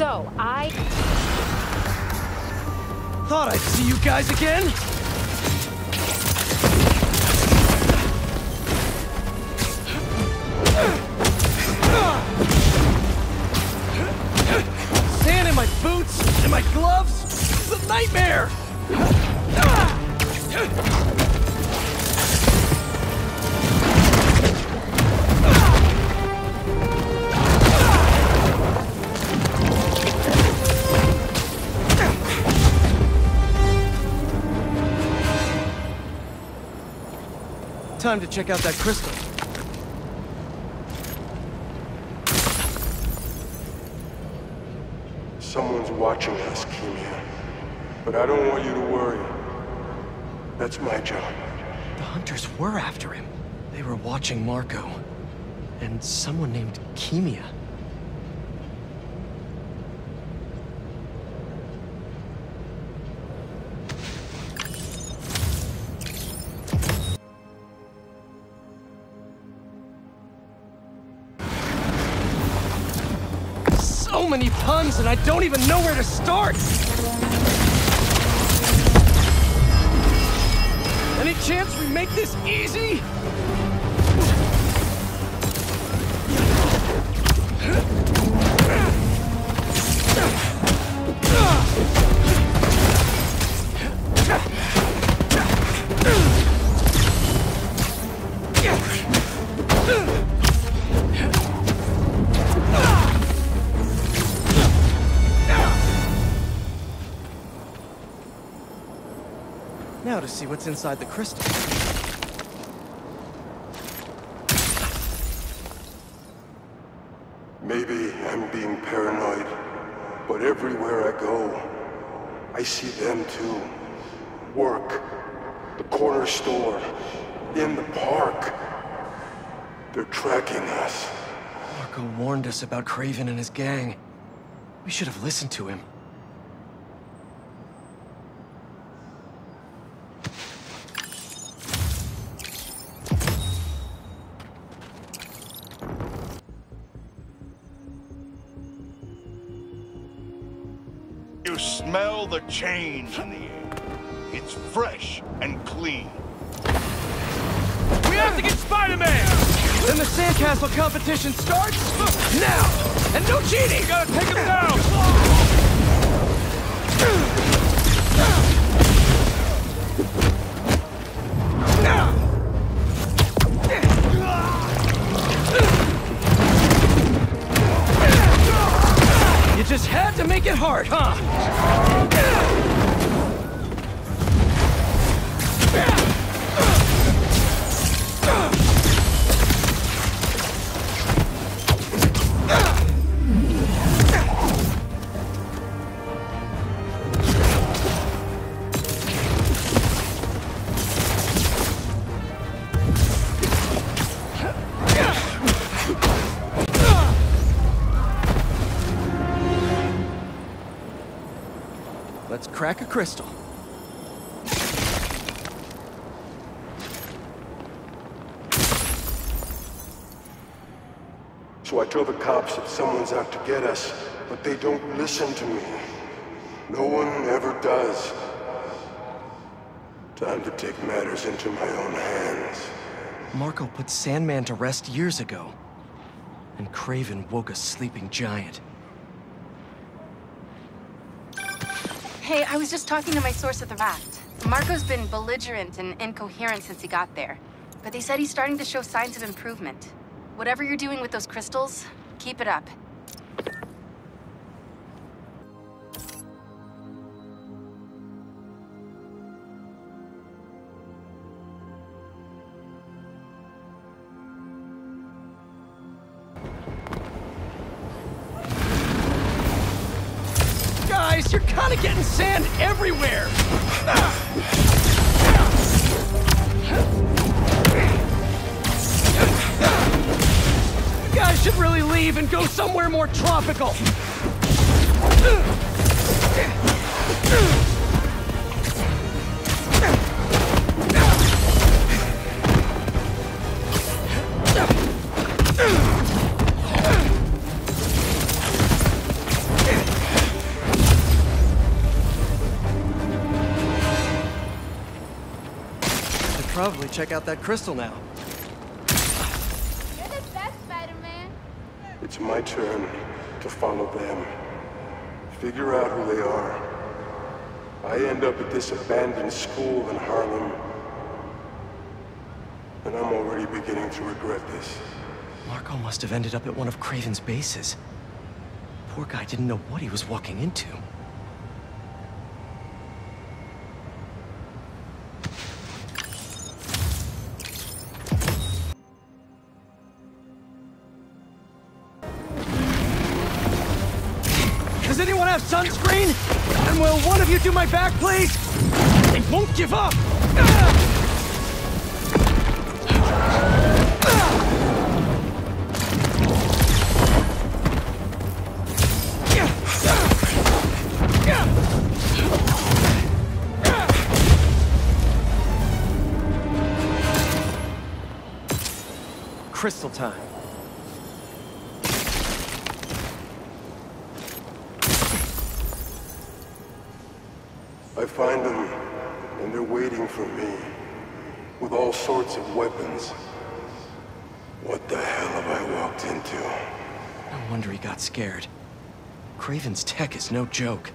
So, I... Thought I'd see you guys again? Sand in my boots, in my gloves. It's a nightmare! Time to check out that crystal. Someone's watching us, Keemia. But I don't want you to worry. That's my job. The hunters were after him. They were watching Marko. And someone named Keemia. Don't even know where to start! Any chance we make this easy? See what's inside the crystal. Maybe I'm being paranoid, but everywhere I go, I see them too. Work, the corner store, in the park. They're tracking us. Marko warned us about Kraven and his gang. We should have listened to him. The change in the air. It's fresh and clean. We have to get Spider-Man! Then the sandcastle competition starts now! And no cheating! gotta take him down! Crystal. So I tell the cops that someone's out to get us, but they don't listen to me. No one ever does. Time to take matters into my own hands. Marko put Sandman to rest years ago. And Kraven woke a sleeping giant. Hey, I was just talking to my source at the raft. Marko's been belligerent and incoherent since he got there. But they said he's starting to show signs of improvement. Whatever you're doing with those crystals, keep it up. Kind of getting sand everywhere! You guys should really leave and go somewhere more tropical! Probably check out that crystal now. You're the best Spider-Man. It's my turn to follow them. Figure out who they are. I end up at this abandoned school in Harlem. And I'm already beginning to regret this. Marko must have ended up at one of Kraven's bases. Poor guy didn't know what he was walking into. Does anyone have sunscreen? And will one of you do my back, please? They won't give up! Crystal time. Scared. Kraven's tech is no joke.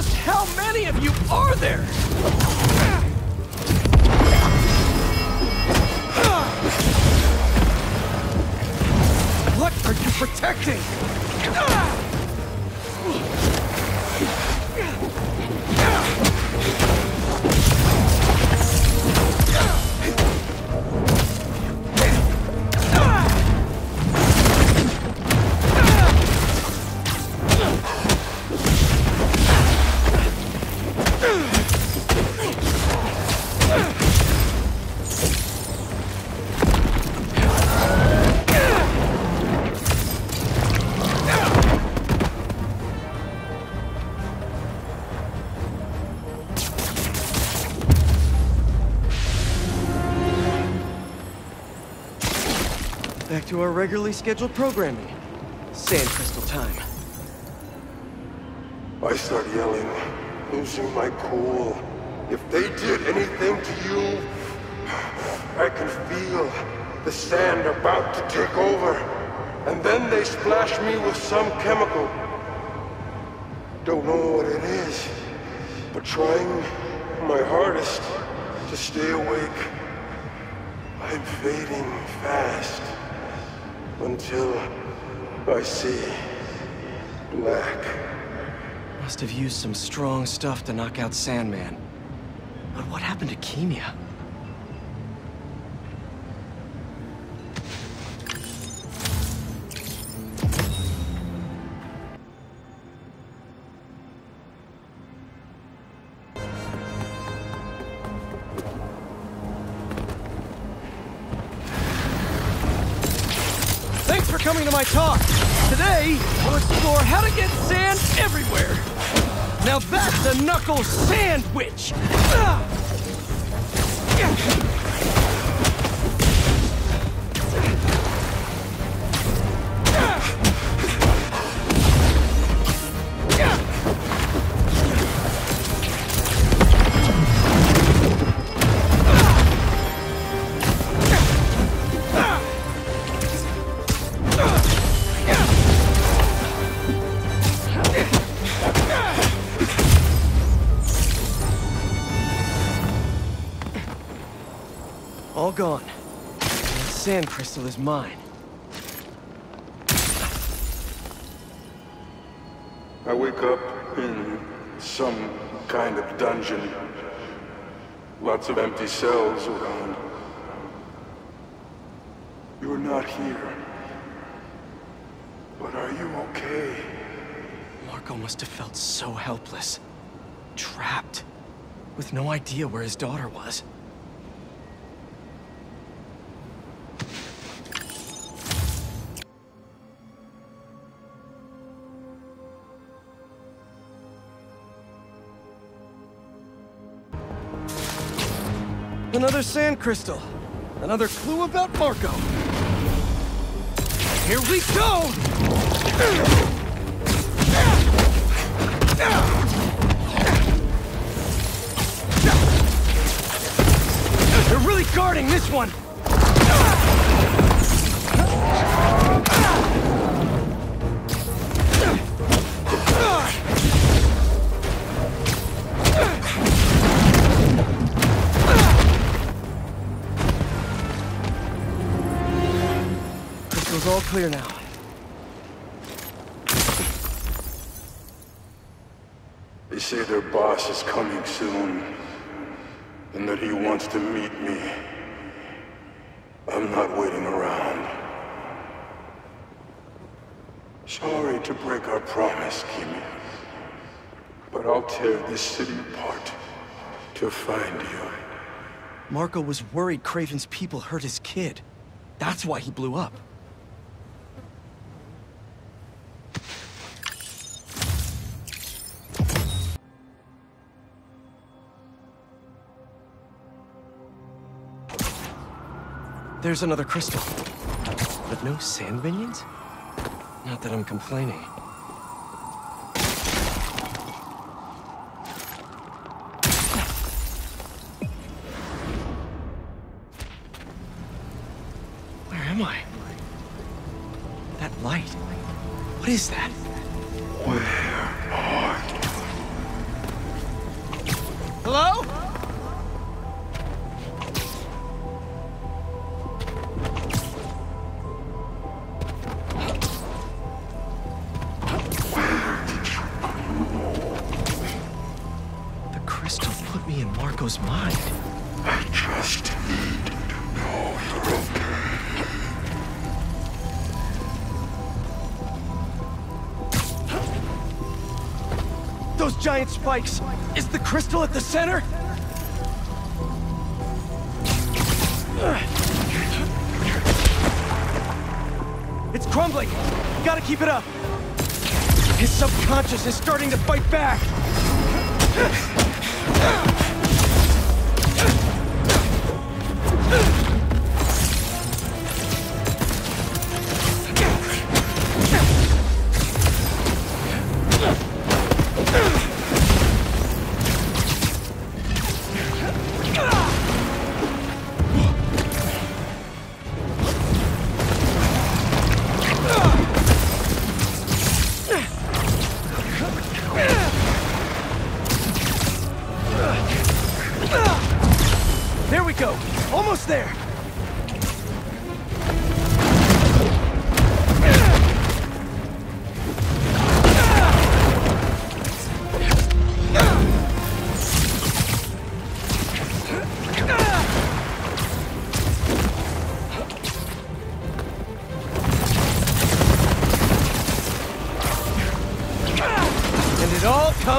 Just how many of you are there? What are you protecting? Back to our regularly scheduled programming. Sand crystal time. I start yelling, losing my cool. If they did anything to you, I can feel the sand about to take over. And then they splash me with some chemical. Don't know what it is, but trying my hardest to stay awake. I'm fading fast until I see black. Must have used some strong stuff to knock out Sandman. But what happened to Keemia? Sandwich. Gone. That sand crystal is mine. I wake up in some kind of dungeon. Lots of empty cells around. You're not here. But are you okay? Marko must have felt so helpless. Trapped. With no idea where his daughter was. Another sand crystal. Another clue about Marko. Here we go! They're really guarding this one! Clear now. They say their boss is coming soon, and that he wants to meet me. I'm not waiting around. Sorry to break our promise, Kimi. But I'll tear this city apart to find you. Marko was worried Kraven's people hurt his kid. That's why he blew up. There's another crystal. But no sand minions? Not that I'm complaining. Where am I? That light. What is that? Giant spikes. Is the crystal at the center? It's crumbling. We gotta keep it up. His subconscious is starting to fight back.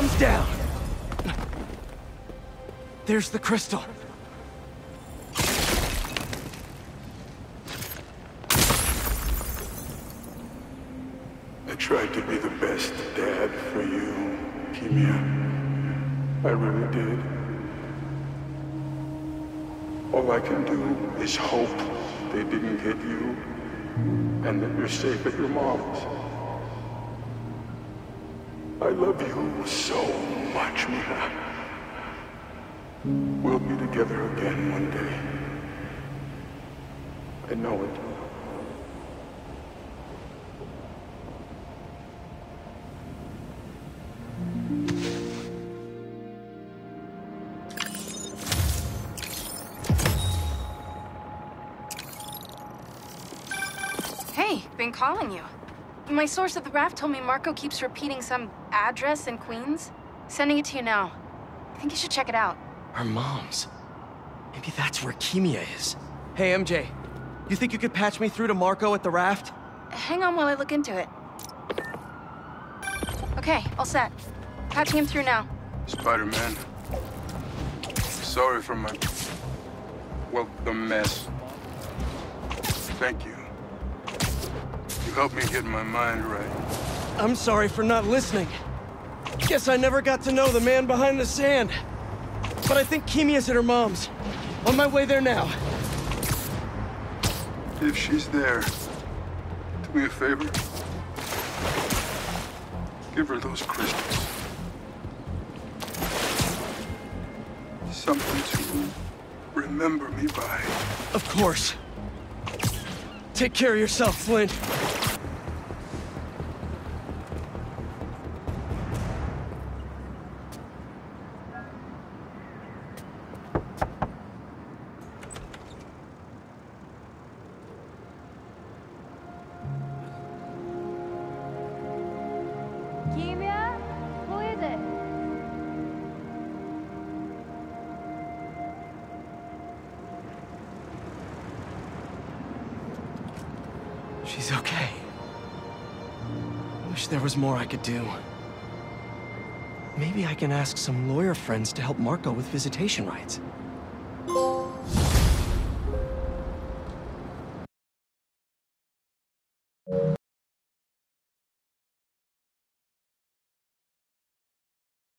Comes down. There's the crystal. I tried to be the best dad for you, Keemia. I really did. All I can do is hope they didn't hit you and that you're safe at your mom's. I love you so much, Mia. We'll be together again one day. I know it. Hey, been calling you. My source at the raft told me Marko keeps repeating some address in Queens. Sending it to you now. I think you should check it out. Our moms. Maybe that's where Keemia is. Hey, MJ. You think you could patch me through to Marko at the raft? Hang on while I look into it. Okay, all set. Patching him through now. Spider-Man. Sorry for my... Well, the mess. Thank you. You helped me get my mind right. I'm sorry for not listening. Guess I never got to know the man behind the sand. But I think Keemia's at her mom's. On my way there now. If she's there, do me a favor. Give her those crystals. Something to remember me by. Of course. Take care of yourself, Flint. She's okay. I Wish there was more I could do. Maybe I can ask some lawyer friends to help Marko with visitation rights.